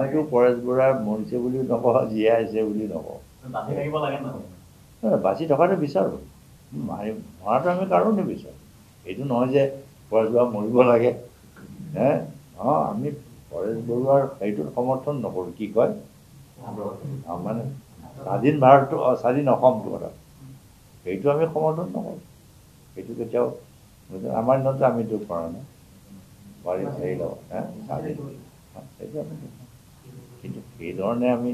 মইতো পৰেশ বৰা মৰিছে বুলিও নকওঁ জীয়াই আছে বুলিও নকওঁ। বাচি থকাটো বিচাৰোঁ। মাৰি মৰাটো আমি কাৰো নিবিচাৰোঁ এইটো নহয় যে পৰেশ বৰা মৰিব লাগে। হে অঁ আমি পৰেশ বৰুৱাৰ সেইটোত সমৰ্থন নকৰোঁ। কি কয়? মানে স্বাধীন ভাৰতটো স্বাধীন অসমটো কথা সেইটো আমি সমৰ্থন নকৰোঁ। সেইটো কেতিয়াও আমাৰ দিনতো আমিতো কৰা নাই। পাৰি হেৰি লওঁ হে স্বাধীন। সেইটো আমি সেইধৰণে আমি?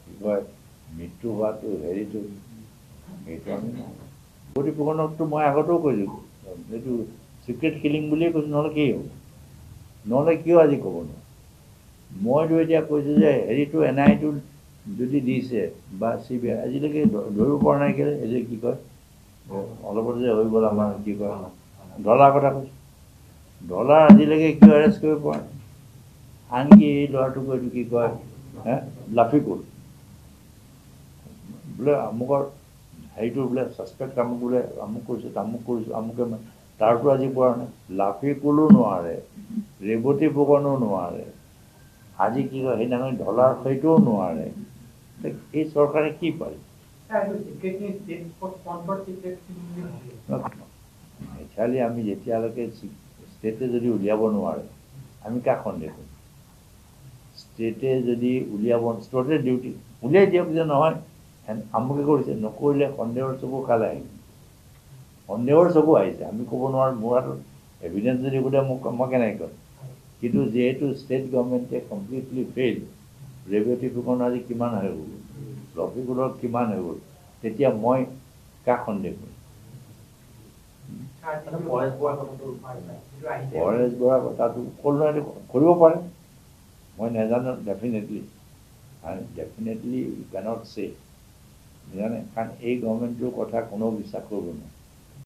কি কয় মৃত্যু হোৱাটো হেৰিটো? সেইটো আমি ফুকনকতো মই আগতেও কৈছোঁ। এইটো চিক্ৰেট কিলিং বুলিয়ে কৈছোঁ নহ'লে কি হ'ব? নহ'লে কিয় আজি ক'ব নোৱাৰোঁ? মইতো এতিয়া কৈছোঁ যে হেৰিটো এন আই টো যদি দিছে বা চি বি আই আজিলৈকে ধৰিব পৰা নাই কেলে? এই যে কি কয় অলপতে যে হৈ গ'ল আমাৰ কি কয় ডলাৰ কথা কৈছোঁ। ডলাৰ আজিলৈকে কিয় এৰেষ্ট কৰিব পৰা নাই। আনকি এই ল'ৰাটোক এইটো কি কয় হে লাফিকুল বোলে আমুকৰ হেৰিটো বোলে ছাছপেক্ট আমুক বোলে আমুক কৰিছোঁ তামুক কৰিছোঁ আমুকে তাৰতো আজি পৰা নাই। লাফিকুলো নোৱাৰে ৰেৱতী ফুকনো নোৱাৰে। আজি কি কয় সেইদিনাখন ঢলাৰ সেইটোও নোৱাৰে। এই চৰকাৰে কি পালে নেচাৰেলি আমি যেতিয়ালৈকে ষ্টেটে যদি উলিয়াব নোৱাৰে আমি সন্দেহ কৰিম? ষ্টেটে যদি উলিয়াব ষ্টেটে ডিউটি উলিয়াই দিয়ক যে নহয় আমুকে কৰিছে নকৰিলে সন্দেহৰ চকু কালে আহিব সন্দেহৰ চকু আহিছে। আমি ক'ব নোৱাৰোঁ মোৰ হাতত এভিডেঞ্চ যদি সোধে মোক মই কেনেকৈ কৰিম কিন্তু যিহেতু ষ্টেট গভৰ্ণমেণ্টে কমপ্লিটলি ফেইল ৰেভেটি ফুকন আজি কিমান হৈ গ'ল লফিকুলৰ কিমান হৈ গ'ল তেতিয়া মই কাক সন্দেহ কৰিম? পৰেশ বৰুৱাৰ কথাটো সকলোৱে কৰিব পাৰে। মই নাজানো ডেফিনেটলি ডেফিনেটলি ইউ কেনট চে জানে কাৰণ এই গভৰ্ণমেণ্টটোৰ কথা কোনেও বিশ্বাস কৰিব নোৱাৰে